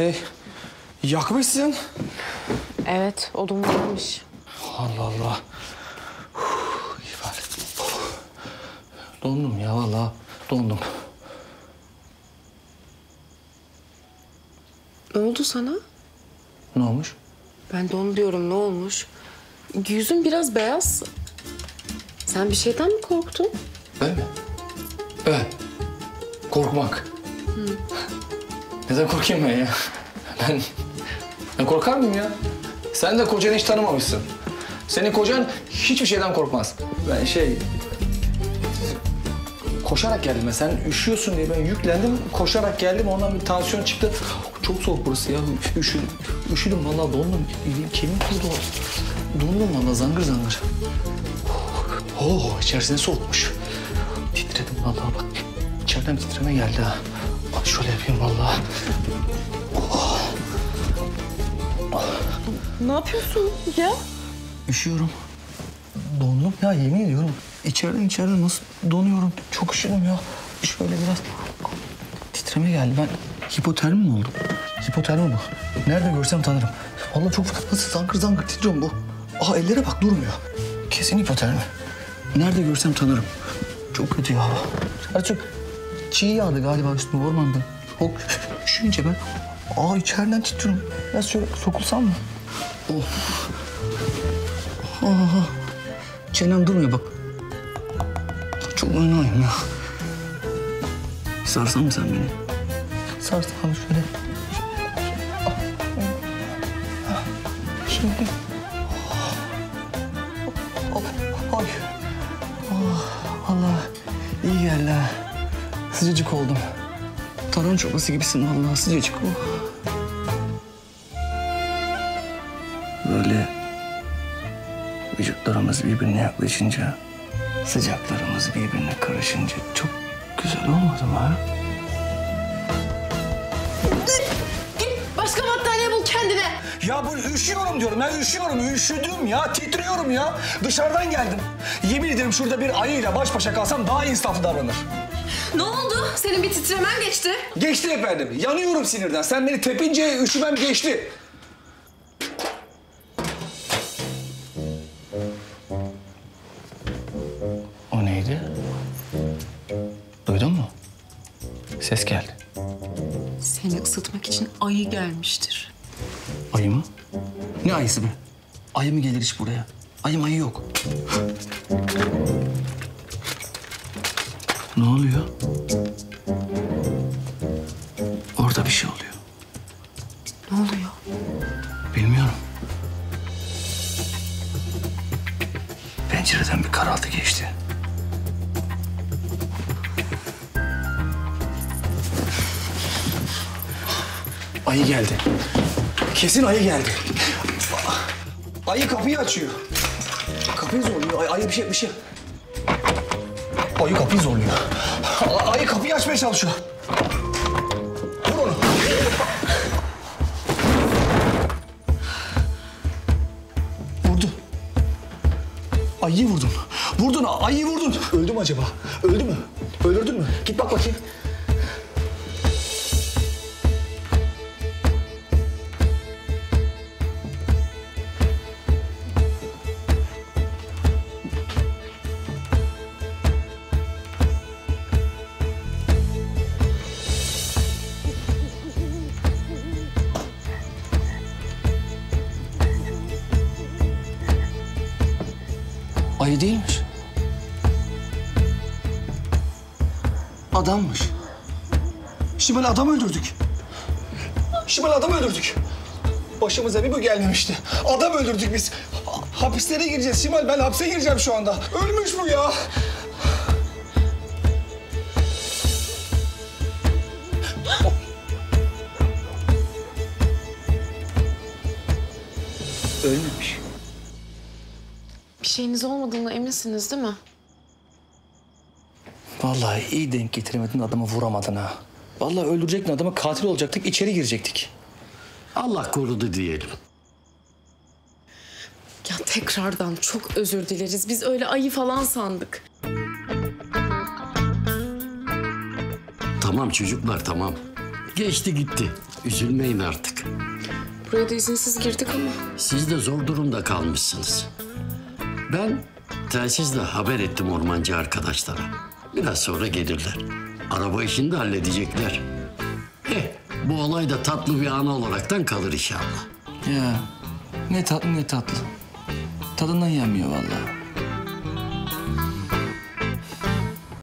Hey, yakmışsın. Evet, odun varmış. Allah Allah. Dondum ya vallahi dondum. Ne oldu sana? Ne olmuş? Ben de onu diyorum, ne olmuş? Yüzün biraz beyaz. Sen bir şeyden mi korktun? Ben mi? Ben. Korkmak. Neden korkayım ben ya? Ben, ben korkar mıyım ya? Sen de kocanı hiç tanımamışsın. Senin kocan hiçbir şeyden korkmaz. Ben şey... Koşarak geldim ben. Sen üşüyorsun diye ben yüklendim. Koşarak geldim. Ondan bir tansiyon çıktı. Çok soğuk burası ya. Üşüdüm. Üşüdüm vallahi dondum. Kemik kurdu. Dondum vallahi zangır zangır. Oh içerisine soğukmuş. Titredim vallahi bak. İçeriden titreme geldi ha. Şöyle yapayım vallahi. Ne yapıyorsun ya? Üşüyorum. Dondum ya yemin ediyorum. İçeriden içeriden nasıl donuyorum. Çok üşüdüm ya. Şöyle biraz titreme geldi. Ben hipotermi mi oldum? Hipotermi bu. Nerede görsem tanırım. Vallahi çok nasıl zangır zangır titriyorum bu. Aa ellere bak durmuyor. Kesin hipotermi. Nerede görsem tanırım. Çok kötü ya. Artık çiğ yağdı galiba üstüme ormanda. Çok üşüyünce ben. Aa içeriden titriyorum. Biraz şöyle sokulsam mı? Oh. Aa, çenem durmuyor bak. Çok oynayayım ya. Sarsan mı sen beni? Sarsam şöyle. Ah, ah, Ay. Oh, Allah iyi geldi ha. Sıcacık oldum. Taran çorbası gibisin vallahi sıcacık. Oh. Vücutlarımız birbirine yaklaşınca, sıcaklarımız birbirine karışınca çok güzel olmadı mı ha? Başka battaniye bul kendine. Ya bu üşüyorum diyorum. Ben üşüyorum. Üşüdüm ya. Titriyorum ya. Dışarıdan geldim. Yemin ederim şurada bir ayıyla baş başa kalsam daha insaflı davranır. Ne oldu? Senin bir titremen geçti. Geçti efendim. Yanıyorum sinirden. Sen beni tepince üşümem geçti. O neydi? Duydun mu? Ses geldi. Seni ısıtmak için ayı gelmiştir. Ayı mı? Ne ayısı be? Ayı mı gelir hiç buraya? Ayı mayı yok. ne oluyor? Orada bir şey oluyor. Ne oluyor? Geçti. Ayı geldi. Kesin ayı geldi. Ayı kapıyı açıyor. Kapıyı zorluyor. Ay, ayı bir şey bir şey. Ayı kapıyı zorluyor. Ayı kapıyı açmaya çalışıyor. Vur onu. Vurdu. Ayıyı vurdun. Vurdun, ayıyı vurdun. Öldü mü acaba? Öldü mü? Öldürdün mü? Git bak bakayım. Ayı değilmiş. Adammış. Şimal adam öldürdük. Şimal adam öldürdük. Başımıza bir bu gelmemişti. Adam öldürdük biz. Ha- Hapislere gireceğiz Şimal. Ben hapse gireceğim şu anda. Ölmüş bu ya. Ölmemiş. Bir şeyiniz olmadığına eminsiniz değil mi? Vallahi iyi denk getiremedin adamı vuramadın ha. Vallahi öldürecektin adamı katil olacaktık içeri girecektik. Allah korudu diyelim. Ya tekrardan çok özür dileriz. Biz öyle ayı falan sandık. Tamam çocuklar tamam. Geçti gitti. Üzülmeyin artık. Buraya da izinsiz girdik ama. Siz de zor durumda kalmışsınız. Ben telsizle haber ettim ormancı arkadaşlara. Biraz sonra gelirler. Araba işini de halledecekler. Eh, bu olay da tatlı bir anı olaraktan kalır inşallah. Ya ne tatlı ne tatlı. Tadından yenmiyor vallahi.